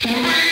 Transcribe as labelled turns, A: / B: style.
A: Three.